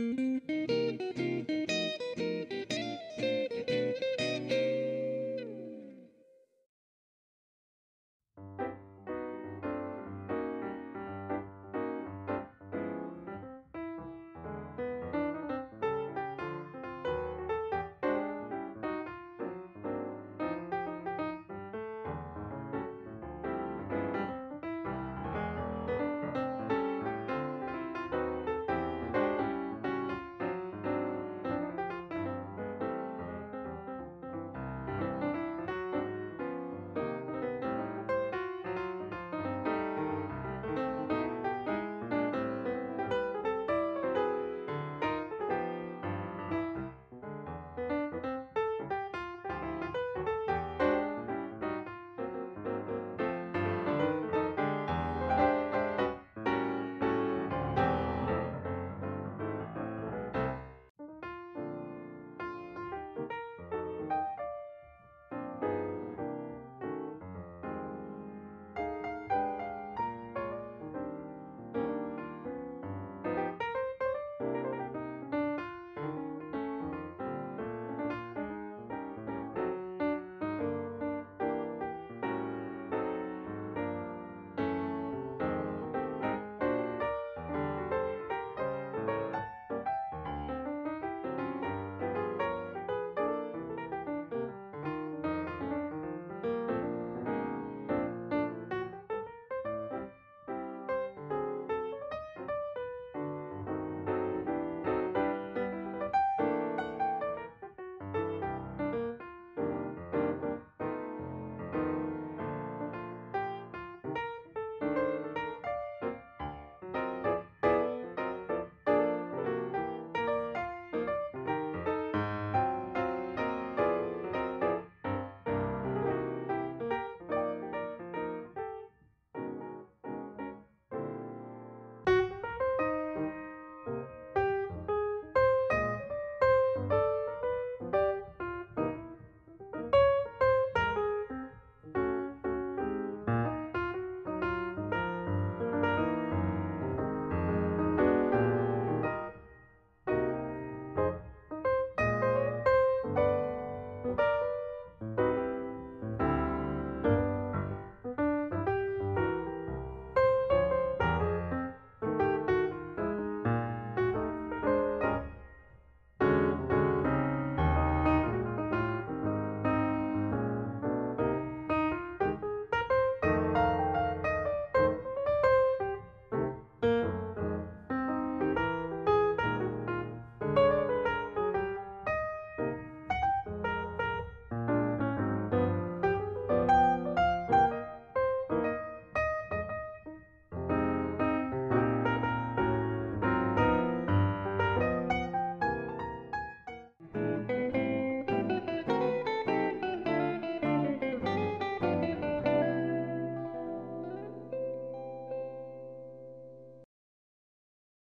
Música